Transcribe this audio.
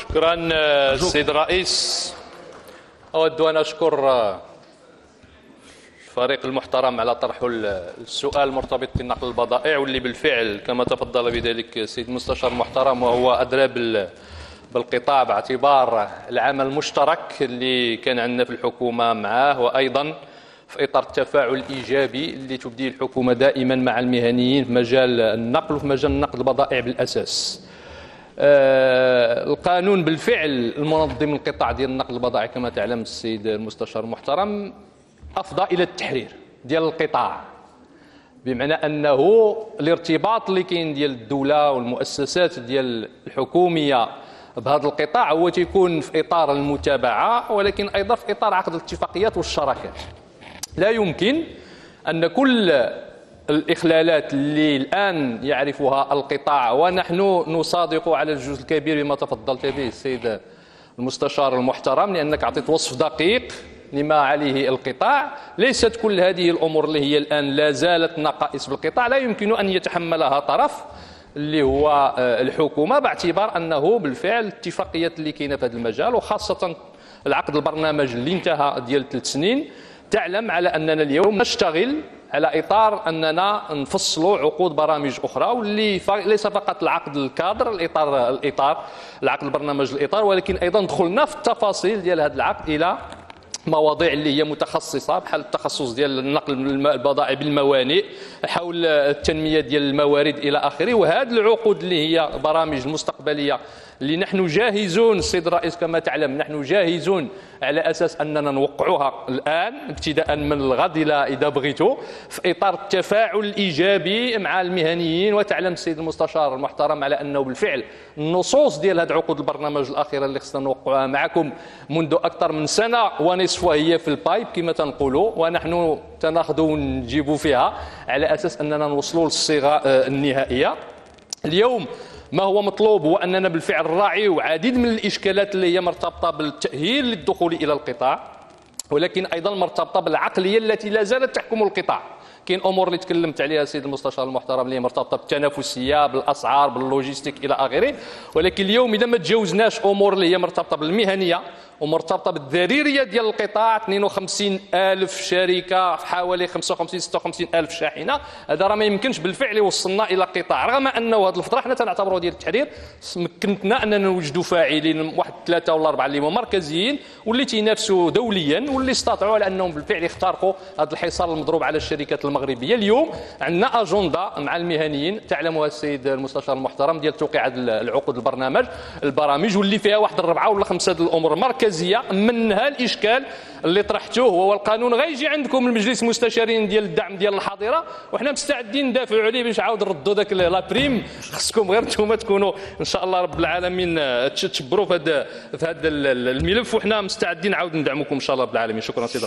شكرا السيد الرئيس. أود أن أشكر الفريق المحترم على طرح السؤال المرتبط بنقل البضائع واللي بالفعل كما تفضل بذلك السيد المستشار المحترم وهو أدرى بالقطاع باعتبار العمل المشترك اللي كان عندنا في الحكومة معاه وأيضا في إطار التفاعل الإيجابي اللي تبديه الحكومة دائما مع المهنيين في مجال النقل وفي مجال نقل البضائع بالأساس. آه، القانون بالفعل المنظم القطاع ديال النقل البضائع كما تعلم السيد المستشار المحترم أفضى إلى التحرير ديال القطاع بمعنى أنه الارتباط اللي كاين ديال الدولة والمؤسسات ديال الحكومية بهذا القطاع هو تيكون في إطار المتابعة ولكن أيضا في إطار عقد الاتفاقيات والشراكات. لا يمكن أن كل الإخلالات اللي الآن يعرفها القطاع ونحن نصادق على الجزء الكبير بما تفضلت به السيد المستشار المحترم لأنك أعطيت وصف دقيق لما عليه القطاع. ليست كل هذه الأمور اللي هي الآن لا زالت نقائص بالقطاع. لا يمكن أن يتحملها طرف اللي هو آه، الحكومة باعتبار أنه بالفعل الاتفاقيات اللي كاينة في هذا المجال وخاصة العقد البرنامج اللي انتهى ديال ثلاث سنين. تعلم على أننا اليوم نشتغل على إطار أننا نفصلوا عقود برامج أخرى واللي ليس فقط العقد الكادر الإطار الإطار العقد البرنامج الإطار ولكن أيضا دخلنا في التفاصيل ديال هذا العقد إلى مواضيع اللي هي متخصصة بحال التخصص ديال نقل البضائع بالموانئ حول التنمية ديال الموارد إلى آخره. وهذه العقود اللي هي برامج المستقبليه اللي نحن جاهزون السيد الرئيس كما تعلم نحن جاهزون على أساس أننا نوقعها الآن ابتداء من الغد إلى إذا بغيتوا في إطار التفاعل الإيجابي مع المهنيين. وتعلم السيد المستشار المحترم على أنه بالفعل النصوص ديال هذه عقود البرنامج الأخيرة اللي خصنا نوقعها معكم منذ أكثر من سنة. ونصف وهي في البايب كما تنقولوا ونحن تناخذوا ونجيبوا فيها على أساس أننا نوصلوا للصيغة آه، النهائية. اليوم ما هو مطلوب هو أننا بالفعل نراعي عديد من الإشكالات اللي هي مرتبطة بالتأهيل للدخول إلى القطاع ولكن أيضا مرتبطة بالعقلية التي لا زالت تحكم القطاع. كاين أمور اللي تكلمت عليها السيد المستشار المحترم اللي هي مرتبطة بالتنافسية بالأسعار باللوجيستيك إلى آخره. ولكن اليوم إذا ما تجاوزناش أمور اللي هي مرتبطة بالمهنية ومرتبطة بالذريرية ديال القطاع 52 ألف شركة في حوالي 55 56 ألف شاحنة. هذا راه ما يمكنش بالفعل يوصلنا إلى قطاع. رغم أنه هذه الفترة حنا تنعتبروه ديال التحرير مكنتنا أننا نوجدوا فاعلين واحد ثلاثة ولا أربعة اللي هما مركزيين واللي تينافسوا دوليا واللي استطاعوا على أنهم بالفعل يخترقوا هذا الحصار المضروب على الشركات المغربية. اليوم عندنا أجندة مع المهنيين تعلمها السيد المستشار المحترم ديال توقيع العقود البرنامج البرامج واللي فيها واحد الربعة ولا خمسة الأمور مركزيه منها الإشكال اللي طرحتوه هو القانون غيجي عندكم المجلس المستشارين ديال الدعم ديال الحاضرة وحنا مستعدين ندافعوا عليه باش عاود نردوا ذاك لا بريم خصكم غير أنتم تكونوا إن شاء الله رب العالمين تشبروا في هذا في هذا الملف وحنا مستعدين عاود ندعمكم إن شاء الله رب العالمين. شكرا سيدي